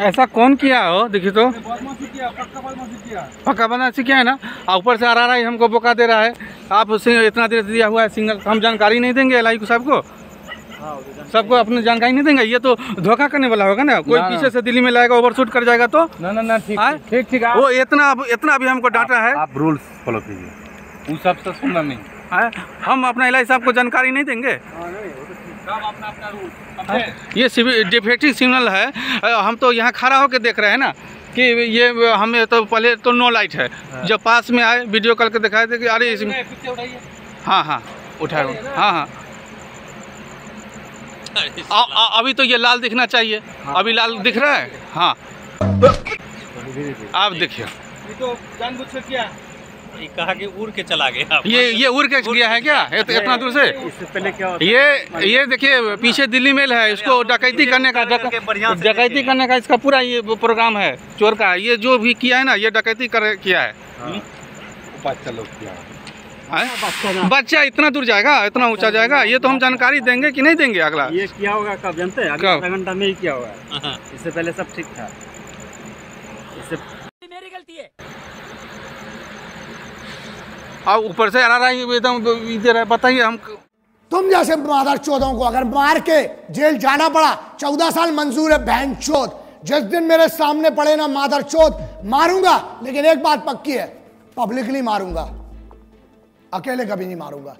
ऐसा कौन किया हो? देखिए तो। पक्का बदमाशी किया पक्का बना से क्या है ना? और ऊपर से आ रहा है हमको बोका दे रहा है। आप उसे इतना देर दिया हुआ है सिंगल हम जानकारी नहीं देंगे एल को सबको सबको अपनी जानकारी नहीं देंगे? ये तो धोखा करने वाला होगा ना? कोई पीछे से दिल्ली में लाएगा ओवरशूट कर जाएगा तो? ना ना ना ठीक हाँ? ठीक ठीक वो इतना इतना भी हमको डांटा है। आप रूल्स फॉलो कीजिए। उस सबसे सुनना नहीं। हैं? हम अपना एल साहब को जानकारी नहीं देंगे? ये डिफेक्टिव सिग्नल है। हम तो यहाँ खड़ा होकर देख रहे हैं ना कि ये हमें तो पहले तो नो लाइट है। जब पास में आए वीडियो कॉल के दिखाए थे कि अरे इसमें हाँ हाँ उठाए हाँ हाँ। आ, आ, अभी तो ये लाल दिखना चाहिए। हाँ। अभी लाल दिख रहा है? हाँ। आप देखिए। तो जानबूझ किया। कहा कि उड़ के चला गया। ये ये उड़ के गया है क्या? इत- इतना दूर से? इससे पहले क्या होता ये ये देखिए पीछे दिल्ली मेल है इसको डकैती करने का डकैती करने का इसका पूरा ये प्रोग्राम है चोर का। ये जो भी किया है ना ये डकैती कर किया है। बच्चा लोग किया हैं? बच्चा इतना दूर जाएगा इतना ऊँचा जाएगा ये तो हम जानकारी देंगे कि नहीं देंगे अगला? ये किया होगा कब जानते हैं? आधा घंटा में ही किया होगा। इससे पहले सब ठीक था। इससे और ऊपर से आ रहा है एकदम है बताइए हम तुम जैसे मादर चौधों को अगर मार के जेल जाना पड़ा, चौदह साल मंजूर है बहन चौध जिस दिन मेरे सामने पड़े ना मादर चौध मारूँगा, लेकिन एक बात पक्की है पब्लिकली मारूँगा। अकेले कभी नहीं मारूँगा।